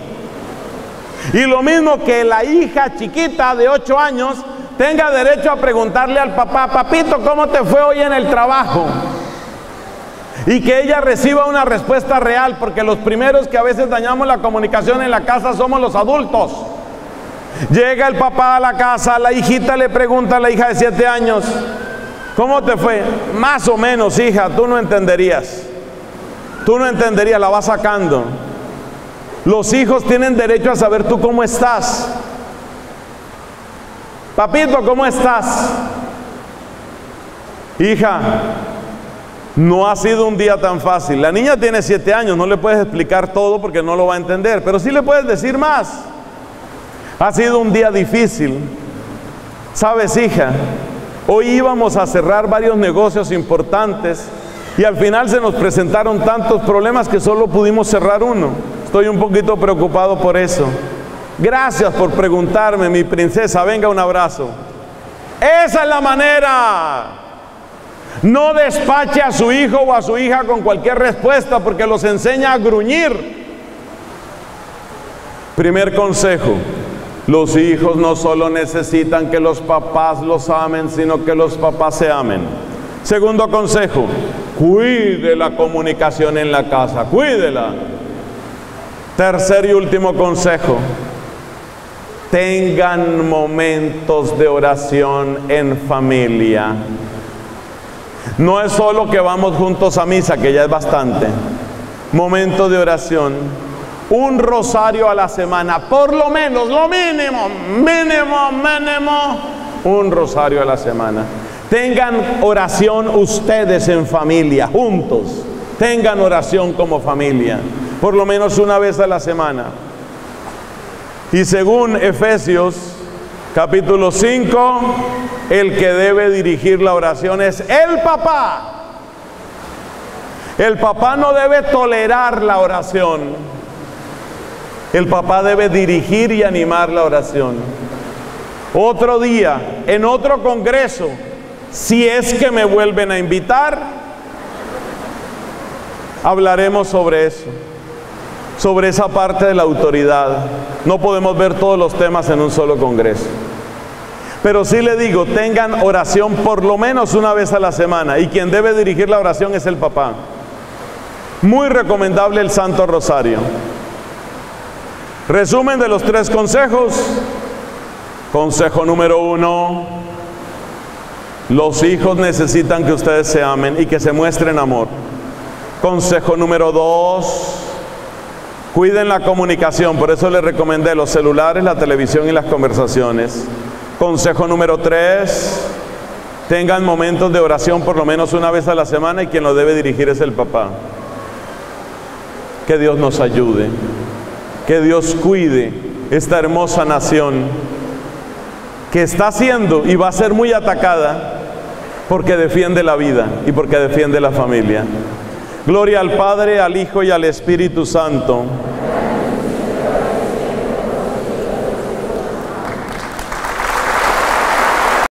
Y lo mismo que la hija chiquita de 8 años tenga derecho a preguntarle al papá, papito, ¿cómo te fue hoy en el trabajo? Y que ella reciba una respuesta real, porque los primeros que a veces dañamos la comunicación en la casa somos los adultos. Llega el papá a la casa, la hijita le pregunta a la hija de 7 años, ¿Cómo te fue? Más o menos, hija, tú no entenderías. Tú no entenderías, la vas sacando. Los hijos tienen derecho a saber tú cómo estás. Papito, ¿cómo estás? Hija, no ha sido un día tan fácil. La niña tiene siete años, no le puedes explicar todo porque no lo va a entender, pero sí le puedes decir más. Ha sido un día difícil. Sabes, hija, Hoy íbamos a cerrar varios negocios importantes y al final se nos presentaron tantos problemas que solo pudimos cerrar uno. Estoy un poquito preocupado por eso. Gracias por preguntarme, mi princesa. Venga, un abrazo. Esa es la manera. No despache a su hijo o a su hija con cualquier respuesta porque los enseña a gruñir. Primer consejo, los hijos no solo necesitan que los papás los amen, sino que los papás se amen. Segundo consejo, cuide la comunicación en la casa, cuídela. Tercer y último consejo, tengan momentos de oración en familia. No es solo que vamos juntos a misa, que ya es bastante. Momento de oración un rosario a la semana, por lo menos, lo mínimo, mínimo, mínimo, un rosario a la semana. Tengan oración ustedes en familia, juntos. Tengan oración como familia, por lo menos una vez a la semana. Y según Efesios capítulo 5, el que debe dirigir la oración es el papá. El papá no debe tolerar la oración. El papá debe dirigir y animar la oración. Otro día, en otro congreso, si es que me vuelven a invitar, hablaremos sobre eso, sobre esa parte de la autoridad. No podemos ver todos los temas en un solo congreso. Pero sí le digo, tengan oración por lo menos una vez a la semana y quien debe dirigir la oración es el papá. Muy recomendable el Santo Rosario. Resumen de los tres consejos. Consejo número uno, los hijos necesitan que ustedes se amen y que se muestren amor. Consejo número dos, cuiden la comunicación, por eso les recomendé los celulares, la televisión y las conversaciones. Consejo número tres, tengan momentos de oración por lo menos una vez a la semana y quien lo debe dirigir es el papá. Que Dios nos ayude, que Dios cuide esta hermosa nación que está siendo y va a ser muy atacada porque defiende la vida y porque defiende la familia. Gloria al Padre, al Hijo y al Espíritu Santo